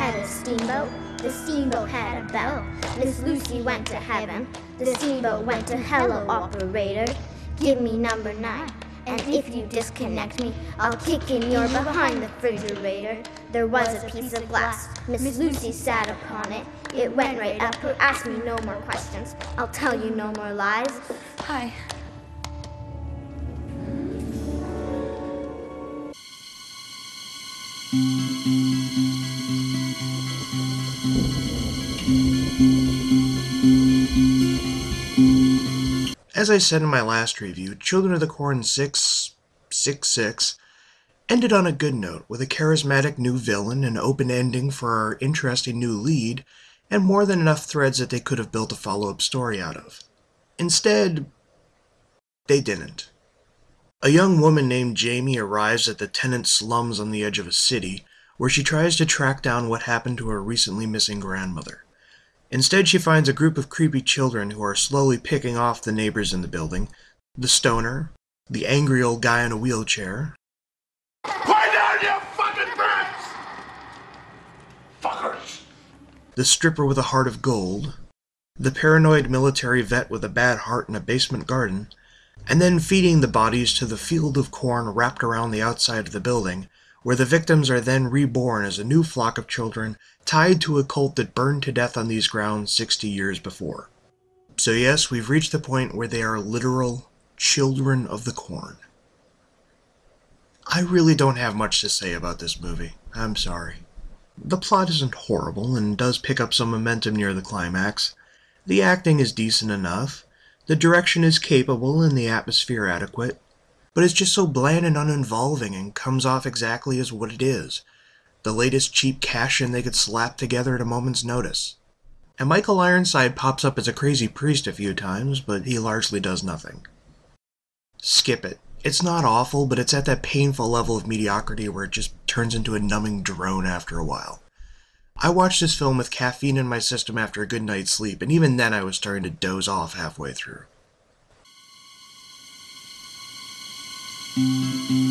had a steamboat. The steamboat had a bell. Miss Lucy went to heaven. The steamboat went to hello, operator. Give me number nine. And if you disconnect me, I'll kick in your behind the refrigerator. There was a piece of glass. Miss Lucy sat upon it. It went right up her. Ask me no more questions. I'll tell you no more lies. Hi. As I said in my last review, Children of the Corn 666 ended on a good note with a charismatic new villain, an open ending for our interesting new lead, and more than enough threads that they could have built a follow up story out of. Instead, they didn't. A young woman named Jamie arrives at the tenant slums on the edge of a city, where she tries to track down what happened to her recently missing grandmother. Instead, she finds a group of creepy children who are slowly picking off the neighbors in the building the stoner, the angry old guy in a wheelchair, Quiet down, you fucking brats! Fuckers! the stripper with a heart of gold, the paranoid military vet with a bad heart in a basement garden, and then feeding the bodies to the field of corn wrapped around the outside of the building, where the victims are then reborn as a new flock of children tied to a cult that burned to death on these grounds 60 years before. So, yes, we've reached the point where they are literal children of the corn. I really don't have much to say about this movie. I'm sorry. The plot isn't horrible and does pick up some momentum near the climax. The acting is decent enough. The direction is capable and the atmosphere adequate. But it's just so bland and uninvolving and comes off exactly as what it is the latest cheap cash in they could slap together at a moment's notice. And Michael Ironside pops up as a crazy priest a few times, but he largely does nothing. Skip it. It's not awful, but it's at that painful level of mediocrity where it just turns into a numbing drone after a while. I watched this film with caffeine in my system after a good night's sleep, and even then I was starting to doze off halfway through. Música